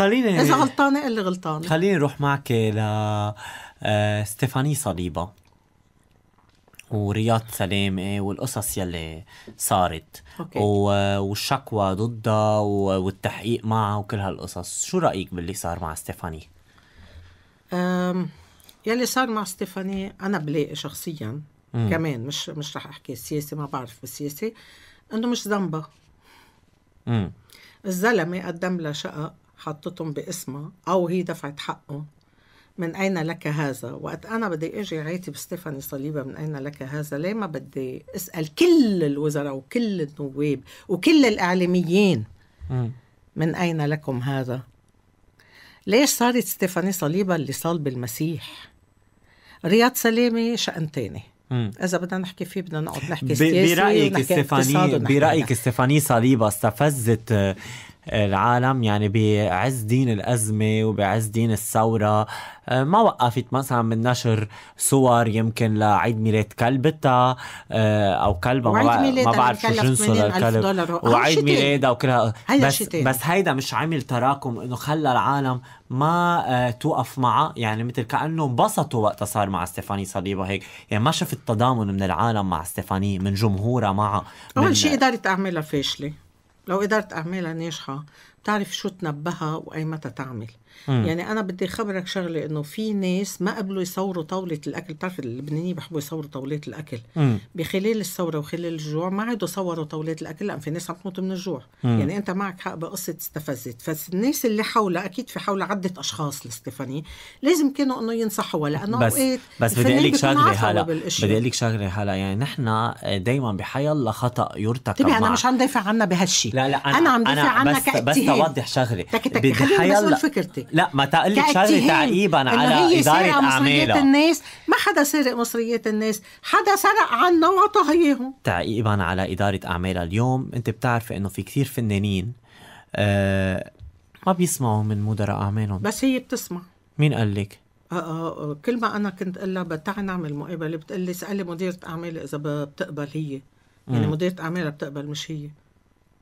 خليني إذا غلطانة قل لي غلطانة خليني نروح معك ل آه، ستيفاني صليبة ورياض سلامة والقصص يلي صارت أوكي. والشكوى ضدها والتحقيق معها وكل هالقصص شو رأيك باللي صار مع ستيفاني؟ يلي صار مع ستيفاني أنا بلاقي شخصيا مم. كمان مش مش رح أحكي السياسة ما بعرف بالسياسة إنه مش ذنبها الزلمة قدم لها شقق حطتهم باسمها أو هي دفعت حقه. من أين لك هذا؟ وقت أنا بدي أجي عاتب ستيفاني صليبة من أين لك هذا؟ ليه ما بدي أسأل كل الوزراء وكل النواب وكل الإعلاميين؟ امم من أين لكم هذا؟ ليش صارت ستيفاني صليبة اللي صلب المسيح؟ رياض سلامة شأن تاني. إذا بدنا نحكي فيه بدنا نقعد نحكي سياسي اقتصاد ستيفاني هذا. ستيفاني صليبة استفزت العالم يعني بعز دين الأزمة وبعز دين الثورة. آه، ما وقفت مثلا من نشر صور يمكن لعيد ميلاد كلبتها آه، أو كلبها ما, ما بعرف شو جنسه 80,000 للكلب وعيد. ميلادها وكلها بس. بس هيدا مش عمل تراكم إنه خلى العالم ما آه، توقف معها يعني مثل كأنه انبسطوا وقتها صار مع ستيفاني صليبه هيك يعني ما شفت تضامن من العالم مع ستيفاني من جمهورها معها أول شيء إدارة أعمالها فاشلة. لو إدارة أعمالها ناجحة بتعرف شو تنبهها وأي متى تعمل مم. يعني أنا بدي خبرك شغلة إنه في ناس ما قبلوا يصوروا طاولة الأكل بتعرف اللبنانيين بيحبوا يصوروا طاولات الأكل مم. بخلال الثورة وخلال الجوع ما عادوا صوروا طاولات الأكل لأن في ناس عم تموت من الجوع مم. يعني أنت معك حق بقصة استفزت فالناس اللي حولها أكيد في حولها عدة أشخاص لستيفاني لازم كانوا إنه ينصحوها لأنه بس أوقات بس بدي أقول لك شغلة هلا. بدي أقول لك شغلة هلا يعني نحن دائما بحيالله خطأ يرتكب أنا مع- مش عم دافع عنها بهالشي لا لا أنا أنا عم دافع عنها بس كاجتهاد. توضح شغله بدي أقول فكرتي. لا ما تقول لك شغله. تعقيبا على هي إدارة اعمالها الناس. ما حدا سرق مصريات الناس. حدا سرق عنا وعطاها اياهم تعقيبا على إدارة أعمالها اليوم. أنت بتعرفي إنه في كثير فنانين آه ما بيسمعوا من مدراء أعمالهم. بس هي بتسمع. مين قال لك؟ آه آه آه، كل ما أنا كنت أقول لها تعي نعمل مقابله بتقول لي اسألي مديرة أعمالي إذا بتقبل هي. يعني. مديرة أعمالها بتقبل مش هي.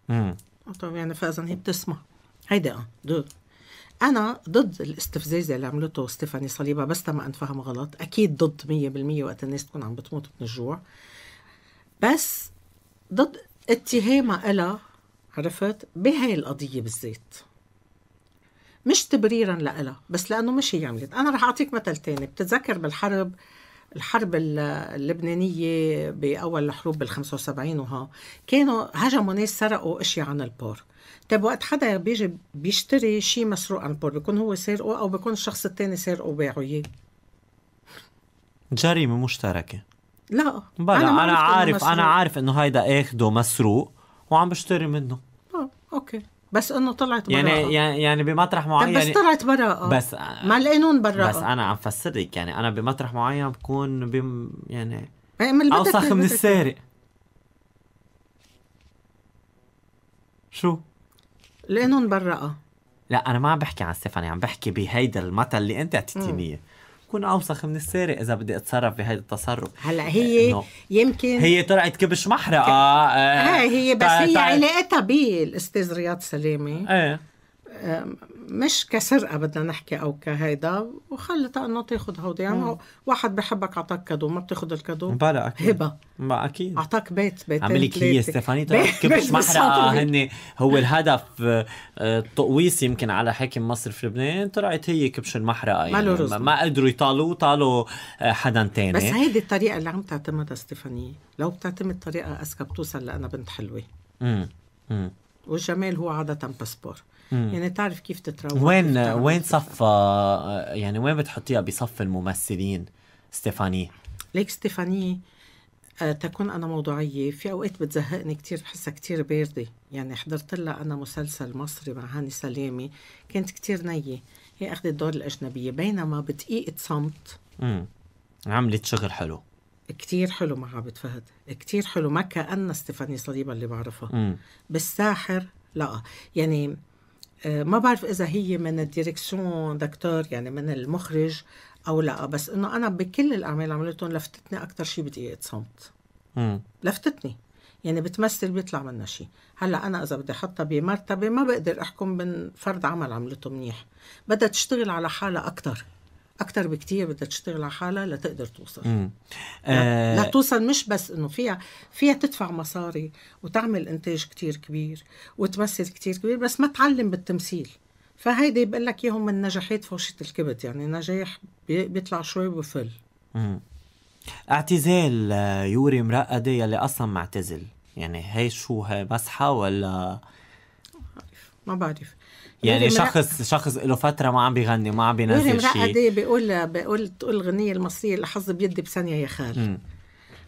مم. طب يعني فاذا هي بتسمع. هيدا آه ضد أنا ضد الاستفزاز اللي عملته ستيفاني صليبة بس ما انفهم غلط. أكيد ضد 100% وقت الناس تكون عم بتموت من الجوع. بس ضد اتهامها إلها عرفت؟ بهاي القضية بالذات. مش تبريرا لها بس لأنه مش هي عملت. أنا رح أعطيك مثل تاني. بتتذكر بالحرب الحرب ال- اللبنانية بأول الحروب بال 75 وها كانوا هجموا ناس سرقوا أشياء عن ال port. طيب وقت حدا بيجي بيشتري شيء مسروق عن ال port بيكون هو سارقه أو بيكون الشخص التاني سارقه وباعه إياه؟ جريمة مشتركة. لا. بلا أنا, أنا عارف أنا. عارف إنه هيدا أخده مسروق وعم بشتري منه. آه أوكي. بس إنه طلعت يعني براءة يعني يعني بمطرح طب معين بس طلعت براءة بس ما القانون براءة بس أنا عم فسر لك يعني أنا بمطرح معين بكون بم يعني إيه، من كان من السارق. شو؟ القانون براءة لا أنا ما عم بحكي عن ستيفاني عم بحكي بهيدا المثل اللي أنت اعطيتيني إياه. بكون أوسخ من السارق إذا بدي أتصرف بهيدا التصرف. هلأ هي إنه يمكن هي طلعت كبش محرقة آه هاي هي بس تع- هي علاقتها بالاستاذ رياض سلامه إيه. مش كسرقه بدنا نحكي أو كهيدا وخلتها إنه تاخذ هودي. يعني واحد بحبك أعطاك cadeau ما بتاخذ ال cadeau. بلا أكيد. هبة. ما أكيد. أعطاك بيت بيتين عم لك هي. ستيفاني بيت- بيت محرقة. هن هو الهدف آه، آه، تقويس يمكن على حاكم مصرف لبنان طلعت هي كبش المحرقة يعني. ما-. ما قدروا يطالوه طالوا آه، حدا تاني. بس هيدي الطريقة اللي عم تعتمدها ستيفاني. لو بتعتمد طريقة اذكى بتوصل لأنا بنت حلوة. مم. مم. والجمال هو عاده باسبور. مم. يعني تعرف كيف تتروق كيف وين وين صف يعني وين بتحطيها؟ بصف الممثلين. ستيفاني. ليك ستيفاني آه تكون أنا موضوعية. في أوقات بتزهقني كتير بحسها كتير باردة. يعني حضرت لها أنا مسلسل مصري مع هاني سلامة كانت كتير نية. هي أخذت دور الأجنبية بينما بدقيقة صمت. امم عملت شغل حلو. كتير حلو مع عبد فهد. كتير حلو ما كأن ستيفاني صليبة اللي بعرفها امم بالساحر لا. يعني آه، ما بعرف إذا هي من الديركسيون دكتور يعني من المخرج أو لا. بس إنه أنا بكل الأعمال اللي عملتهم لفتتني أكثر شيء بدقيقه صمت. امم لفتتني. يعني بتمثل بيطلع منها شيء هلأ أنا إذا بدي أحطها بمرتبة ما بقدر أحكم من فرد عمل عملته منيح. بدها تشتغل على حالها أكثر أكثر بكتير بدها تشتغل على حالها لتقدر توصل. مم. لا, لا آه توصل مش بس إنه فيها فيها تدفع مصاري وتعمل إنتاج كتير كبير وتمثل كتير كبير بس ما تعلم بالتمثيل. فهيدي بقول لك إياهم من نجاحات فوشة الكبت يعني نجاح بي- بيطلع شوي وبفل. مم. اعتزال آه، يوري مرقدة يلي أصلا معتزل. يعني هي شو هي مسحة ولا؟ ما بعرف. يعني شخص شخص له فترة ما عم بيغني ما عم بينزل شيء. مرقدة بيقول بيقول تقول الغنية المصرية الحظ بيدي بثانية يا خال.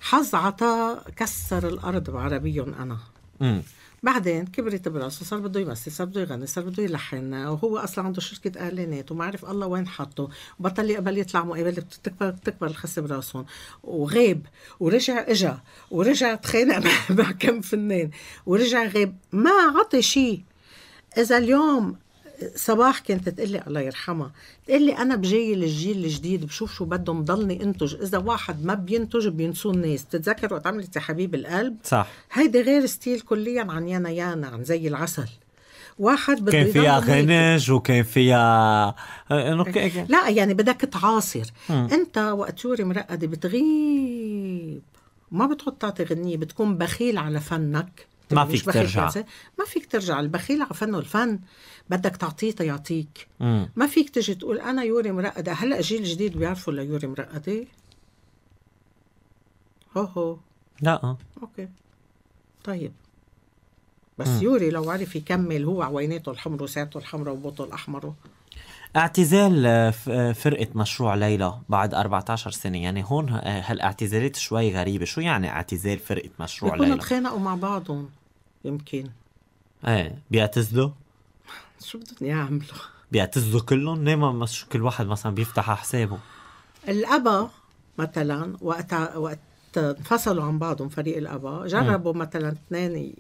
حظ عطاه كسر الأرض بعربيهم أنا. مم. بعدين كبرت براسه صار بده يمثل صار بده يغني صار بده يلحن وهو أصلا عنده شركة إعلانات وما عرف الله وين حطه وبطل يقبل يطلع مقابله بتكبر بتكبر الخسه براسهم. وغاب ورجع إجا ورجع تخانق مع كم فنان. ورجع غاب ما عطي شيء. إذا اليوم صباح كانت تقول لي الله يرحمها تقول لي أنا بجاي للجيل الجديد بشوف شو بدهم ضلني انتج إذا واحد ما بينتج بينسوه الناس. بتتذكر وقت عملت يا حبيب القلب؟ صح. هيدي غير ستيل كليا عن يانا يانا عن زي العسل. واحد بده كان فيها. غنج وكان فيها آه، ك- لا يعني بدك تعاصر. مم. أنت وقت يوري مرقدة بتغيب. ما بتقعد تعطي غنية بتكون بخيل على فنك. ما فيك ترجع. كنسة. ما فيك ترجع البخيل على فنه الفن بدك تعطيه يعطيك مم. ما فيك تجي تقول أنا يوري مرقدة. هلأ جيل جديد بيعرفوا ليوري مرقدة؟ هو هو. لا. okay. طيب. بس مم. يوري لو عرف يكمل هو عويناته الحمر وساعته الحمراء وبوطه الأحمر. اعتزال آه، آه، فرقة مشروع ليلى بعد 14 سنة. يعني هون آه، هالاعتزالات شوي غريبة. شو يعني اعتزال فرقة مشروع بيكونوا ليلى؟ تخانقوا مع بعضهم. يمكن. إيه بيعتزلوا؟ شو بدهم يعملوا؟ بيعتزلوا كلهم؟ ليه ما مش كل واحد مثلا بيفتح على حسابه؟ الأبا مثلا وقت وقت انفصلوا عن بعضهم فريق الأبا جربوا مثلا اثنين ي-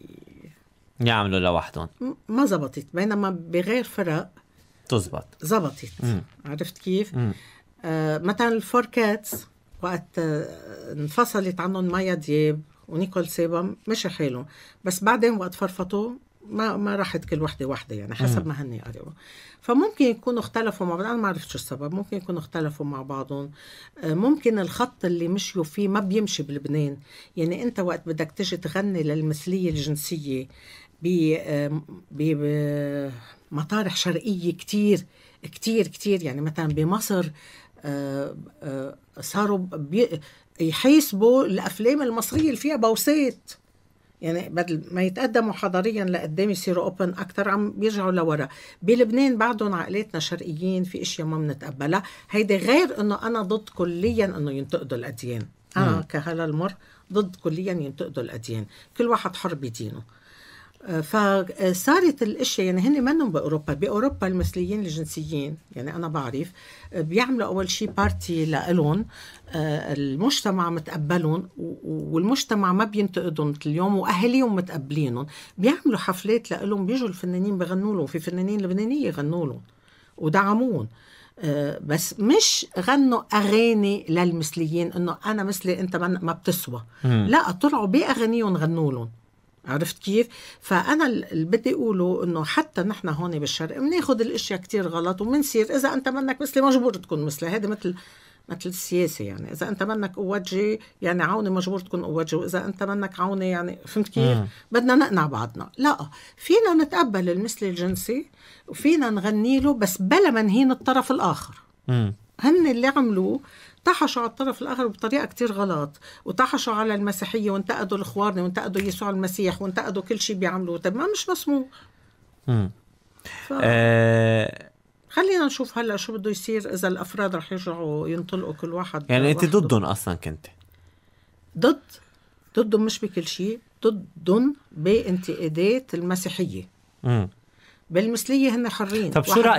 يعملوا لوحدهم. م- ما زبطت بينما بغير فرق تزبط. زبطت. عرفت كيف؟ آه مثلا ال Four Cats وقت انفصلت عنهم مايا دياب. ونيكول سيبا مشي حالهم بس بعدين وقت فرفطوا ما ما راحت كل وحدة وحدة يعني حسب ما هن قرروا فممكن يكونوا اختلفوا مع بعض أنا ما عرفت شو السبب. ممكن يكونوا اختلفوا مع بعضهم. آه، ممكن الخط اللي مشيوا فيه ما بيمشي بلبنان. يعني أنت وقت بدك تجي تغني للمثلية الجنسية ب ب- بمطارح شرقية كتير كتير كتير. يعني مثلا بمصر آه، آه، صاروا بي- يحيسبوا الأفلام المصرية اللي فيها بوسات يعني بدل ما يتقدموا حضاريا لقدام يصيروا اوبن أكثر عم بيرجعوا لورا. بلبنان بعدهم عقلاتنا شرقيين في إشياء ما بنتقبلها هيدي غير إنه أنا ضد كليا إنه ينتقدوا الأديان. أنا كهلا المر ضد كليا ينتقدوا الأديان. كل واحد حر بدينه. آه، فصارت الإشياء يعني هن منهم بأوروبا. بأوروبا المثليين الجنسيين يعني أنا بعرف آه، بيعملوا أول شيء بارتي آه، المجتمع متقبلهم والمجتمع ما بينتقدهم مثل اليوم وأهاليهم متقبلينهم. بيعملوا حفلات لإلهم بيجوا الفنانين بغنوا لهم في فنانين لبنانية يغنوا لهم ودعموهم. آه، بس مش غنوا أغاني للمثليين إنه أنا مثلي أنت ما بتسوى. مم. لا طلعوا بأغانيهم غنوا لهم. عرفت كيف؟ فأنا اللي بدي أقوله إنه حتى نحن هون بالشرق بناخذ الأشياء كتير غلط وبنصير إذا أنت منك مثلي مجبور تكون مثلي. هذا مثل مثل السياسة يعني. إذا أنت منك قوتجي يعني عوني مجبور تكون قوتجي وإذا أنت منك عوني يعني فهمت كيف؟ بدنا نقنع بعضنا. لا فينا نتقبل المثل الجنسي وفينا نغني له بس بلا ما نهين الطرف الآخر. مم. هن اللي عملوه طحشوا على الطرف الآخر بطريقة كتير غلط وطحشوا على المسيحية وانتقدوا الخوارنه وانتقدوا يسوع المسيح وانتقدوا كل شيء بيعملوه. طب ما مش مسموح. ف... آه خلينا نشوف هلا شو بده يصير إذا الأفراد رح يرجعوا ينطلقوا كل واحد يعني أنت. ضدهم أصلا كنت. ضد. ضدهم مش بكل شيء. ضدهم بانتقادات المسيحية. مم. بالمثلية هن حرين. طب شو رأيك؟